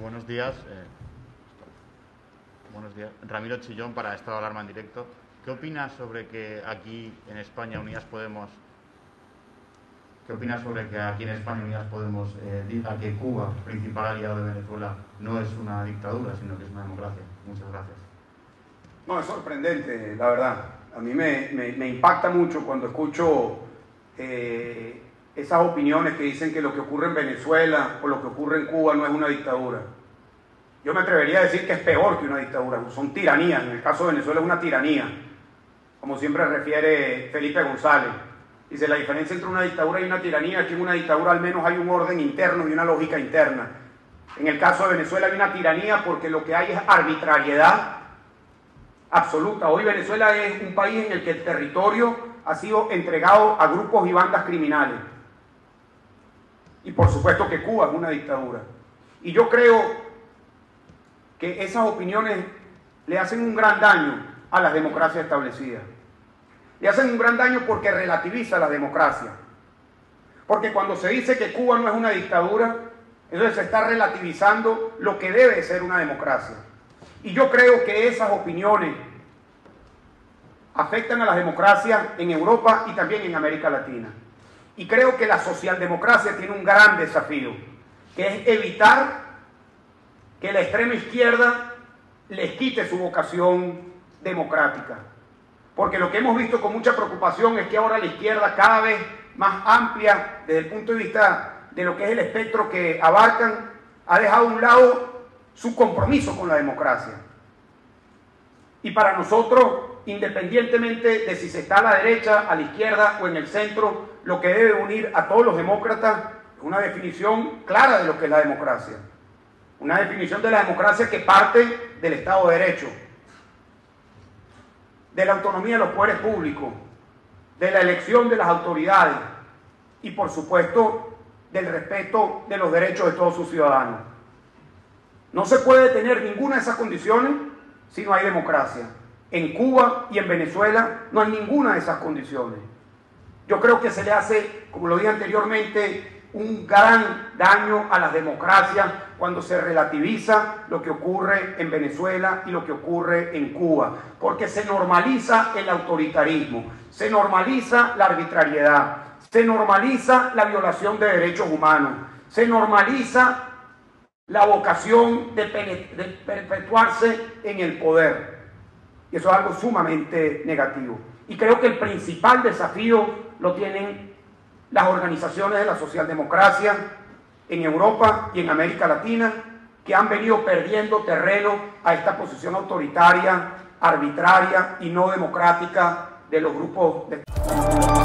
Buenos días. eh, buenos días. Ramiro Chillón para Estado de Alarma en directo. ¿Qué opinas sobre que aquí en España Unidas Podemos ¿Qué opinas sobre que aquí en España Unidas Podemos eh, diga que Cuba, principal aliado de Venezuela, no es una dictadura, sino que es una democracia? Muchas gracias. No, es sorprendente, la verdad. A mí me, me- impacta mucho cuando escucho eh, esas opiniones que dicen que lo que ocurre en Venezuela o lo que ocurre en Cuba no es una dictadura. Yo me atrevería a decir que es peor que una dictadura, son tiranías. En el caso de Venezuela es una tiranía, como siempre refiere Felipe González. Dice, la diferencia entre una dictadura y una tiranía es que en una dictadura al menos hay un orden interno y una lógica interna. En el caso de Venezuela hay una tiranía porque lo que hay es arbitrariedad absoluta. Hoy Venezuela es un país en el que el territorio ha sido entregado a grupos y bandas criminales. Y por supuesto que Cuba es una dictadura. Y yo creo que esas opiniones le hacen un gran daño a las democracias establecidas. Le hacen un gran daño porque relativiza la democracia. Porque cuando se dice que Cuba no es una dictadura, entonces se está relativizando lo que debe ser una democracia. Y yo creo que esas opiniones afectan a las democracias en Europa y también en América Latina. Y creo que la socialdemocracia tiene un gran desafío, que es evitar que la extrema izquierda les quite su vocación democrática. Porque lo que hemos visto con mucha preocupación es que ahora la izquierda cada vez más amplia desde el punto de vista de lo que es el espectro que abarcan, ha dejado a un lado su compromiso con la democracia. Y para nosotros, independientemente de si se está a la derecha, a la izquierda o en el centro, lo que debe unir a todos los demócratas es una definición clara de lo que es la democracia. Una definición de la democracia que parte del Estado de Derecho, de la autonomía de los poderes públicos, de la elección de las autoridades y, por supuesto, del respeto de los derechos de todos sus ciudadanos. No se puede tener ninguna de esas condiciones si no hay democracia. En Cuba y en Venezuela no hay ninguna de esas condiciones. Yo creo que se le hace, como lo dije anteriormente, un gran daño a las democracias cuando se relativiza lo que ocurre en Venezuela y lo que ocurre en Cuba, porque se normaliza el autoritarismo, se normaliza la arbitrariedad, se normaliza la violación de derechos humanos, se normaliza la vocación de, de perpetuarse en el poder. Y eso es algo sumamente negativo. Y creo que el principal desafío lo tienen las organizaciones de la socialdemocracia en Europa y en América Latina, que han venido perdiendo terreno a esta posición autoritaria, arbitraria y no democrática de los grupos de...